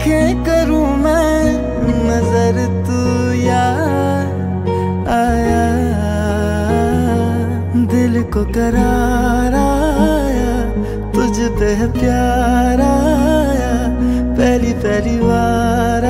आँखें करूँ मैं, नज़र तू यार, आया। दिल को करार आया, तुझ पे प्यार आया, पहली पहली बार